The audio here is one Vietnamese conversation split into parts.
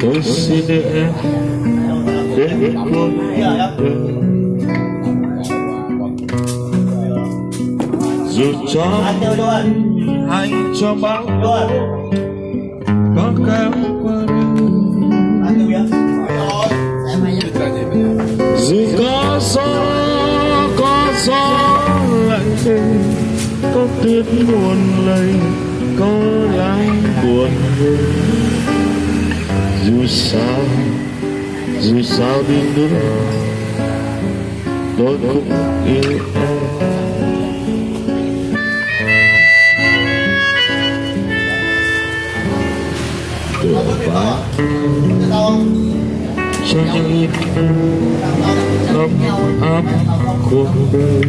cho tôi xin em đến cuối đời dù cho anh cho bao có kéo qua dù có gió có gió lạnh đêm có tuyết buồn lầy, có lắng buồn vui dù sao dù sao đi nữa, tôi cũng yêu em. Cửa phá cho những nhịp ấm áp cuộc đời.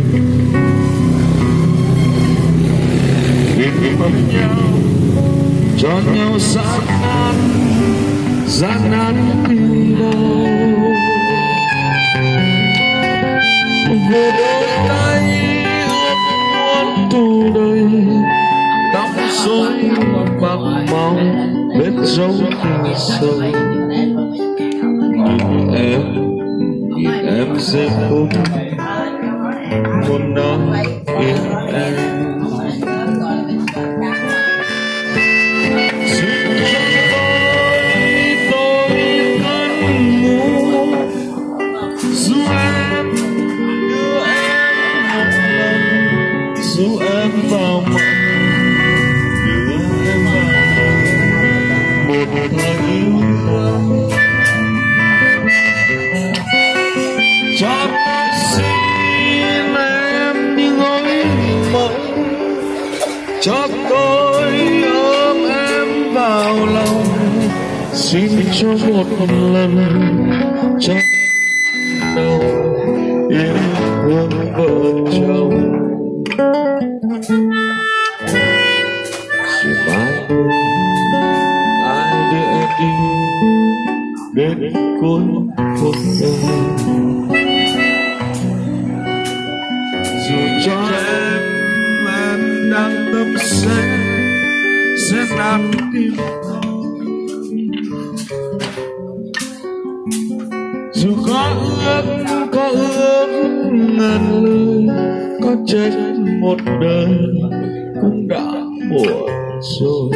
Tìm ấm nhau, cho nhau sáng nan gian nan đi đâu về đôi tay ước muốn tu đầy, tóc rối bạc màu vết dấu tình sâu nhìn em nhìn em giây phút vào mộng, đưa em vào mộng, một thời yêu thương. Cho tôi xin em như gối mộng, cho tôi ôm em vào lòng. Xin cho một lần cho đâu yêu thương vợ chồng rồi mai ai đưa em đi đến cuối cuộc đời dù cho em em đang tâm sẽ sẽ nát tim dù có ước có ước ngàn lời có chết một đời cũng đã muộn rồi.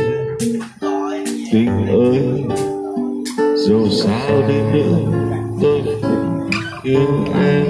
Tình ơi, dù sao đi nữa, tôi cũng yêu em.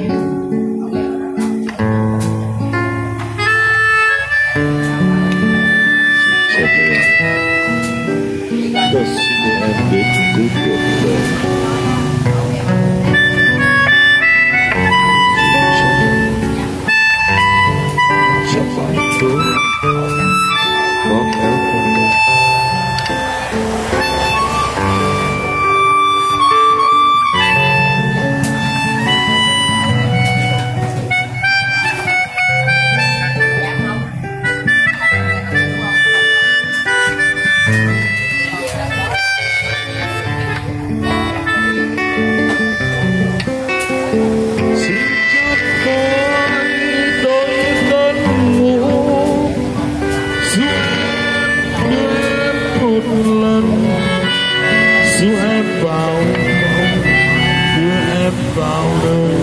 Lần dù em vào mộng, đưa em vào đời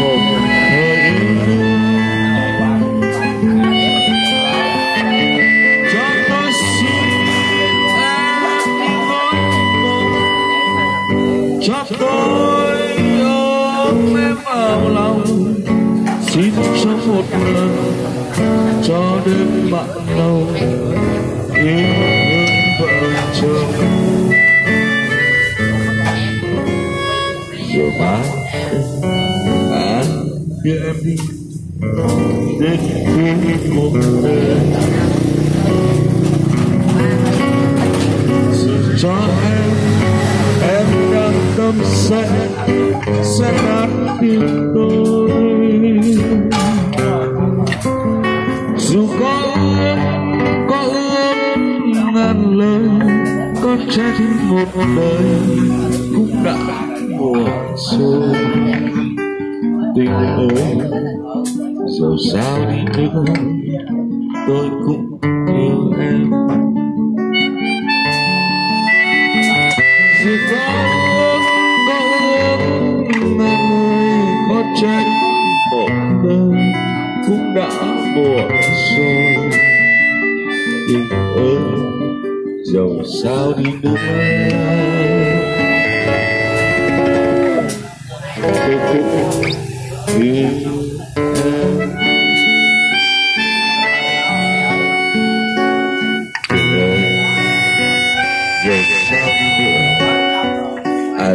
một thời yêu. Đương cho tôi xin em nỗi mộng cho tôi ôm em vào lòng. Xin cho một lần. Cho đêm bạn lâu yêu rồi má anh đưa em đi đến cuối một đời dù cho em em đang tâm sẽ sẽ nát tim tôi dù có có ước ngàn lời có tim một đời cũng đã buồn rồi tình ơi dẫu sao đi nữa tôi cũng yêu em dù có ước có ước mà người có trách một đời cũng đã buồn rồi tình ơi dẫu sao đi nữa. Tôi cũng sao đi nữa. À